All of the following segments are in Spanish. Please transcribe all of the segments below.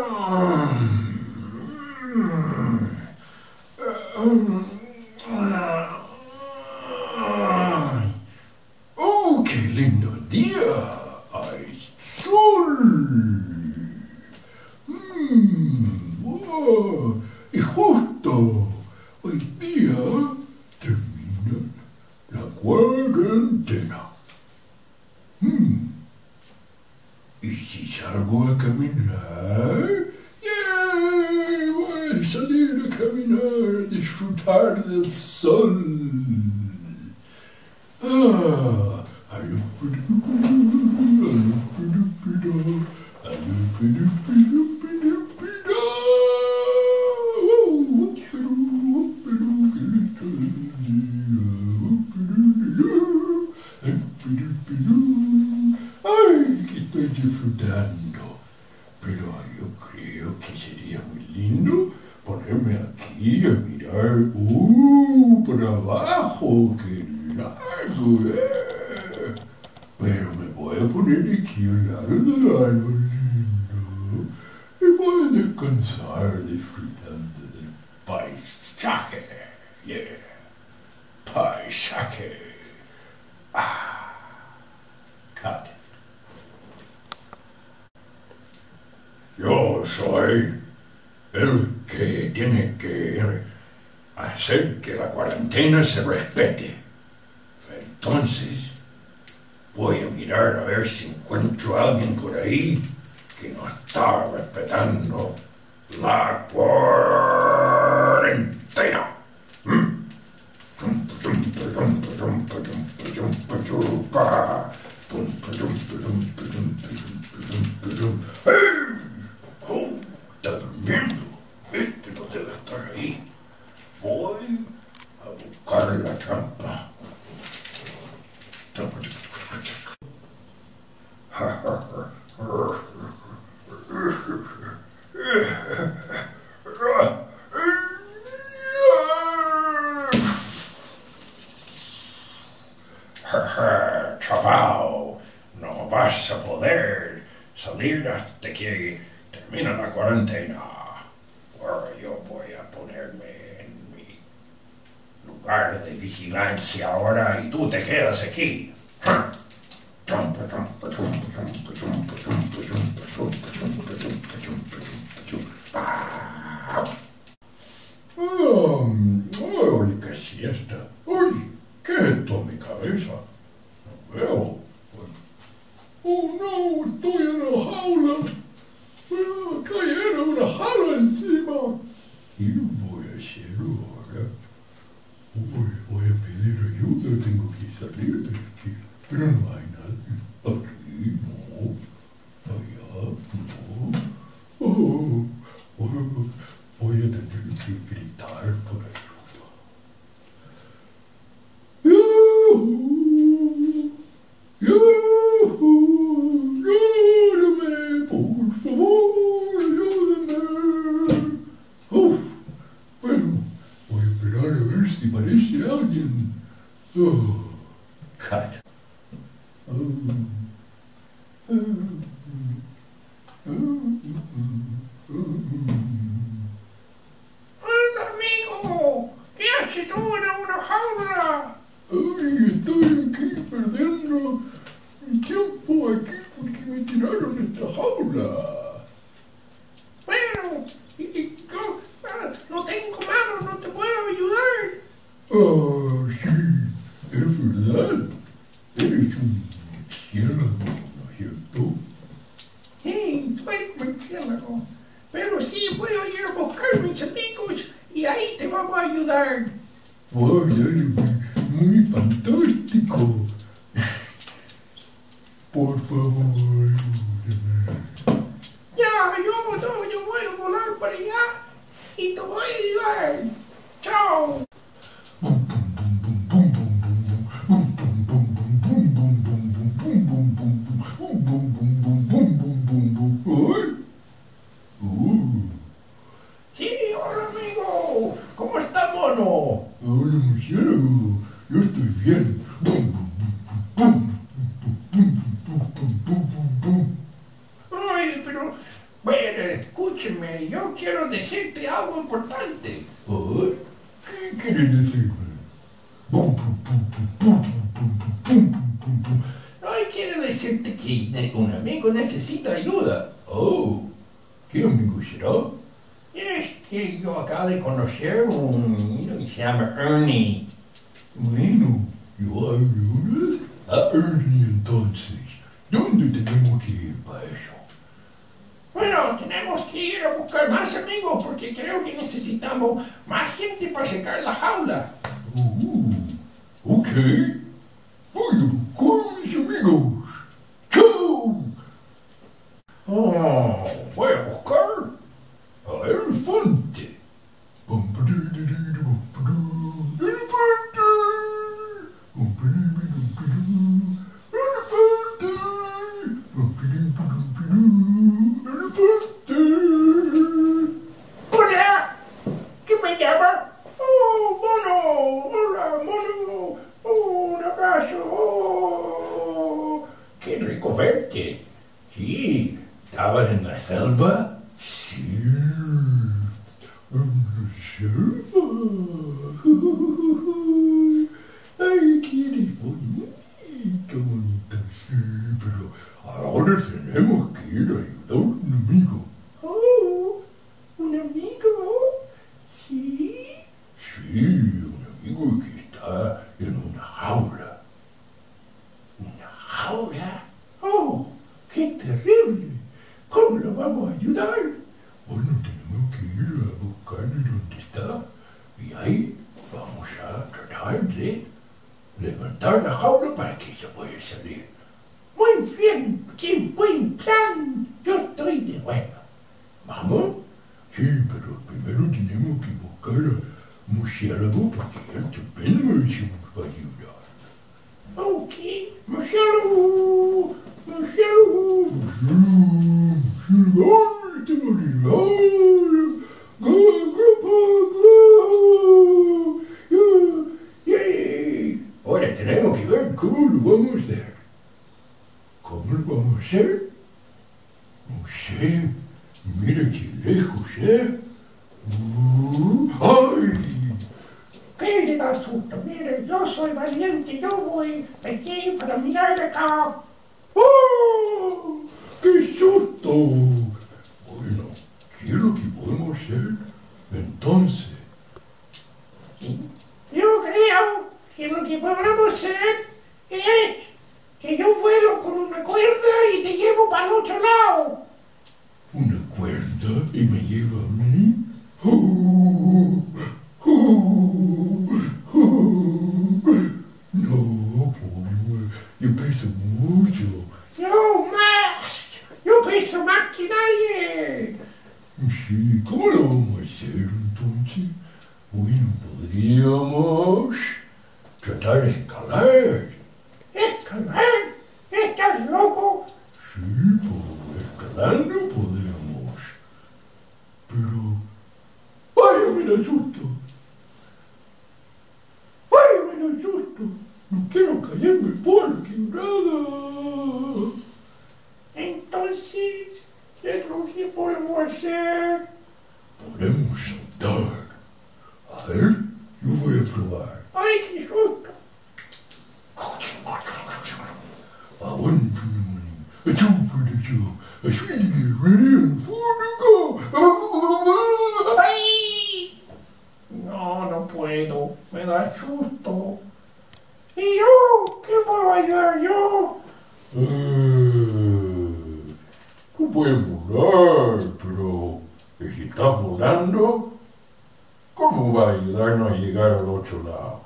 Oh. disfrutar del sol. Ah, Pero me voy a poner aquí al lado del árbol lindo y voy a descansar disfrutando del paisaje. Yeah. Paisaje. Ah. Cut. Yo soy el que tiene que hacer que la cuarentena se respete. Entonces, voy a mirar a ver si encuentro a alguien por ahí que no está respetando la cuarentena. ¿Mm? de que termina la cuarentena, ahora yo voy a ponerme en mi lugar de vigilancia ahora y tú te quedas aquí. Oh, ¡Uy, qué siesta! ¡Uy, qué esto mi cabeza! Oh. Decirte que un amigo necesita ayuda. Oh, ¿qué amigo será? Es que yo acabo de conocer un que se llama Ernie. Bueno, yo ayudas a Ernie entonces. ¿Dónde tenemos que ir para eso? Bueno, tenemos que ir a buscar más amigos porque creo que necesitamos más gente para secar la jaula. Uh, ok. Voy a buscar mis amigos. うん、お前、おか Sure. De levantar la jaula para que se pueda salir. Muy bien, qué buen plan. Yo estoy de bueno. ¿Vamos? Sí, pero primero tenemos que buscar a porque él también merece ayuda. Ok, murciélago, murciélago. Murciélago, ¡ay, te cómo lo vamos a hacer. ¿Cómo lo vamos a hacer? No sé. Mira qué lejos, ¿eh? Uh, ¡Ay! ¿Qué le da susto? Mire, yo soy valiente, yo voy aquí para mirar acá. ¡Oh! ¡Qué susto! Bueno, ¿qué es lo que podemos hacer entonces? Yo creo que lo que podemos hacer es que yo vuelo con una cuerda y te llevo para el otro lado. ¿Una cuerda y me lleva a mí? ¡Oh! no quiero callar mi pueblo, quebrada. Ayudar yo? Eh, Tú puedes volar, pero ¿y si estás volando? ¿Cómo va a ayudarnos a llegar al otro lado?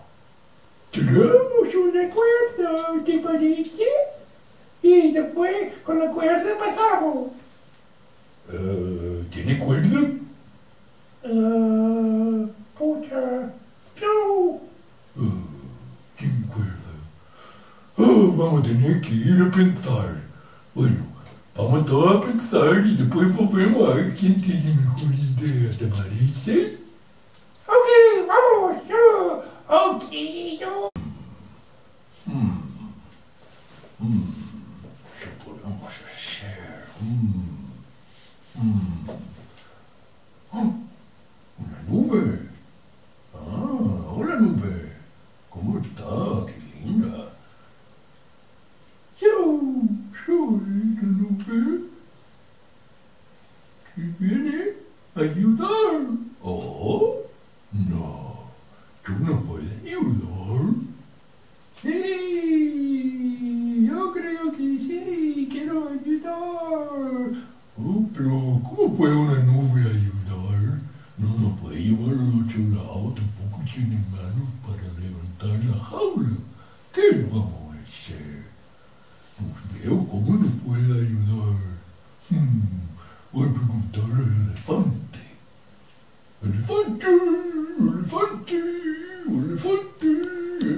Tenemos una cuerda, ¿te parece? Y después con la cuerda pasamos. Eh, ¿Tiene cuerda? Ah, pucha, no. Oh, vamos ter que ir a pintar. Bueno, vamos todos a pintar e depois vou ver mais quem tem melhores ideias de Marisa.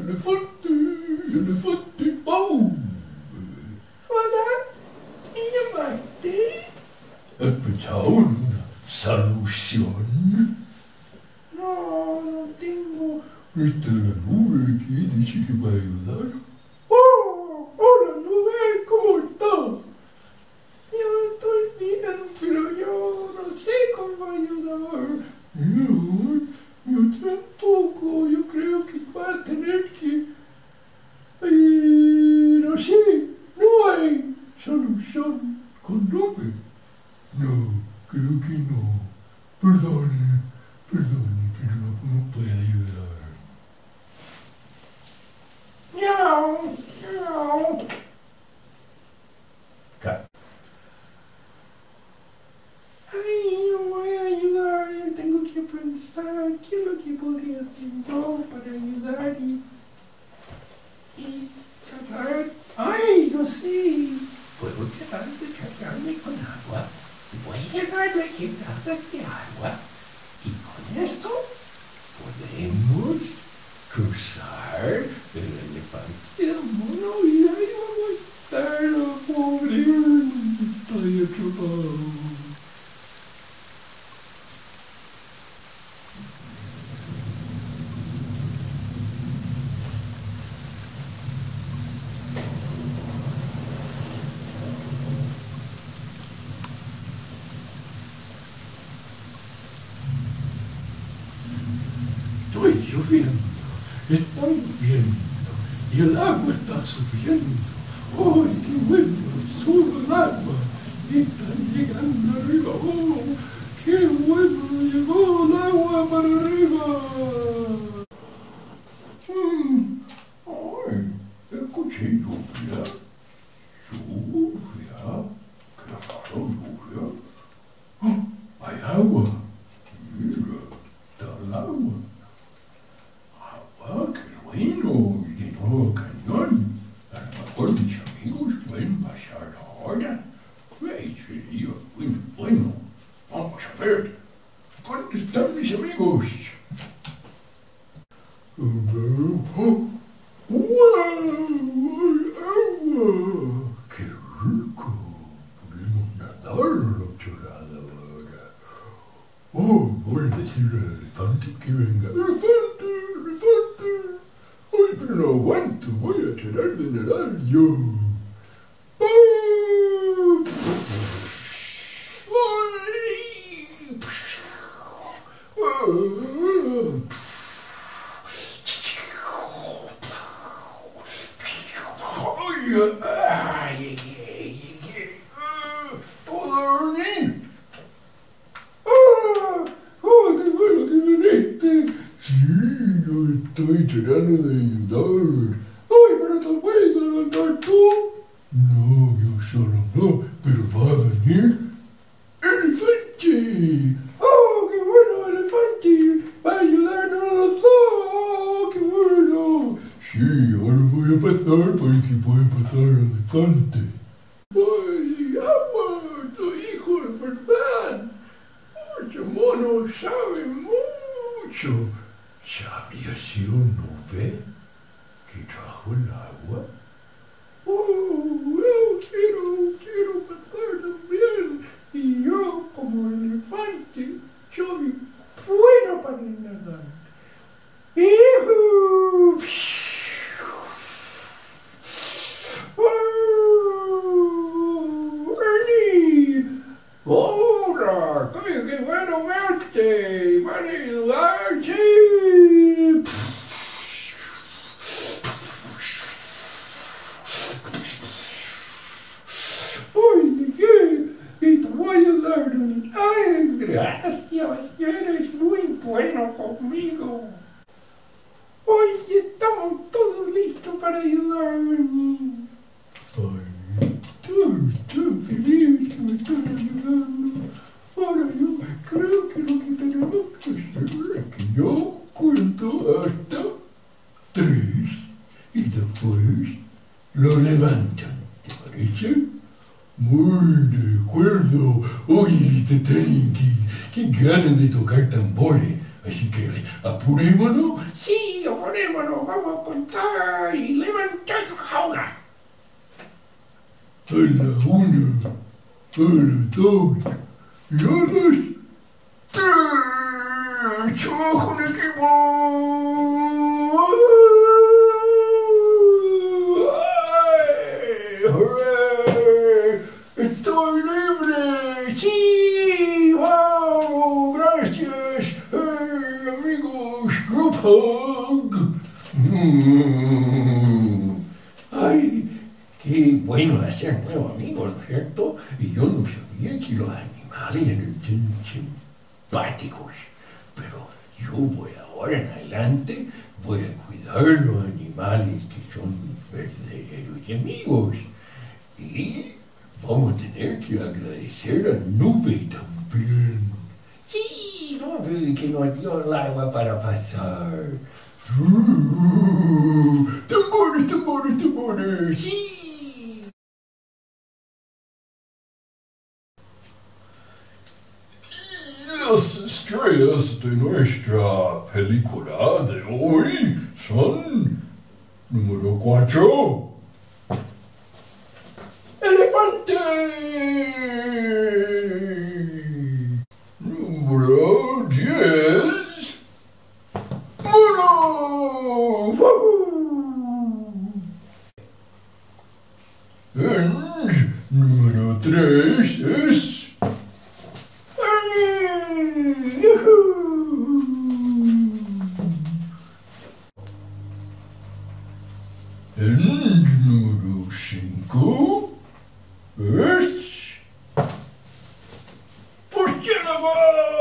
le foutu, le foutu. solución con nube. No, creo que no. Perdone, perdone, pero no, no puedo latas de agua. Y con esto podremos cruzar el elefante a mano y ahí vamos a estar, pobre, está atrapado. lloviendo, está lloviendo y el agua está subiendo. ¡Oh, qué bueno! Sube el agua y están llegando arriba. ¡Oh, qué bueno! Llegó el agua para arriba. 我也没去。pasar por el equipo de pasar elefante. Yeah. Lo levantan. ¿Te parece? Muy de acuerdo. Oye, Tetani, qué, ganas de tocar tambores. Así que apurémonos. Sí, oponémonos, vamos a contar y levantar la jaula. A la una, a las dos y a las tres. ¡Trabajo en equipo! ¡Ay! ¡Hurray! ¡Estoy libre! ¡Sí! ¡Wow! ¡Gracias! ¡Hey, amigos! ¡Group hug! Mm. Ay, qué bueno hacer nuevos amigos, ¿no es cierto? Y yo no sabía que los animales eran tan simpáticos. Pero yo voy ahora en voy a cuidar los animales que son mis verdaderos amigos. Y vamos a tener que agradecer a Nube también. Sí, Nube, que nos dio el agua para pasar. Tambores, tambores, tambores. Sí. Las estrellas de nuestra película de hoy son número 4. Elefante. Vamos!